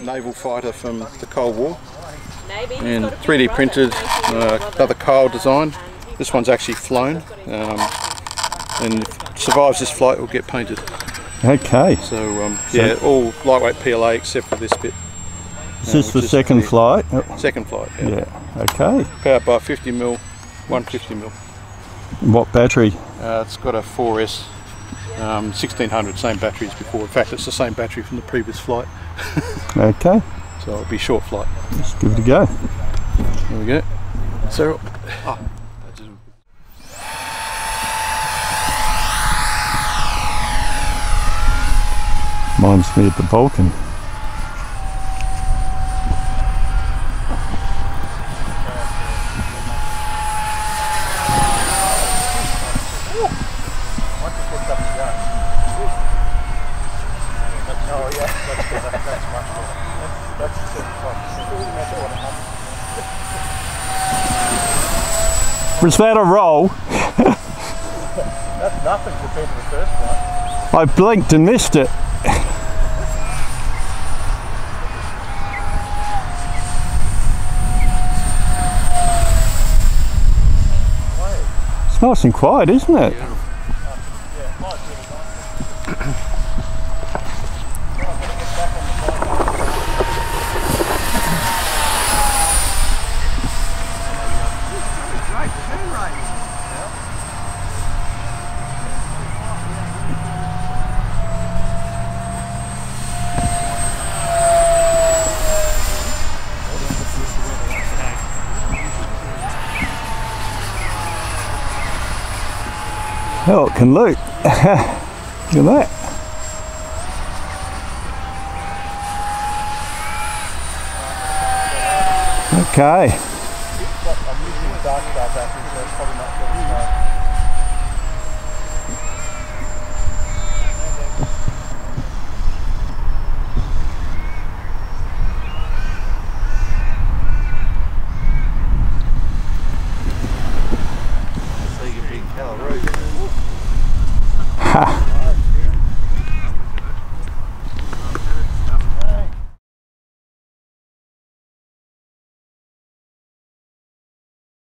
naval fighter from the Cold War. And got a big 3D printed, makes him uh, another Kyle design. This one's actually flown, um, and if it survives this flight, it will get painted. Okay. So um, yeah, all lightweight PLA except for this bit. Is this which the second the flight? Second flight. Yeah. Yeah. Okay. Powered by 50 mil, 150 mil. What battery? Uh, it's got a 4S. Um, 1600, same battery as before. In fact, it's the same battery from the previous flight, Okay. so it'll be short flight. Let's give it a go. There we go. So, oh, Mine's me at the Vulcan. Was that a roll? That's nothing compared to the first one. I blinked and missed it. It's nice and quiet, isn't it? Oh, it can look. look at that. Okay. Ha.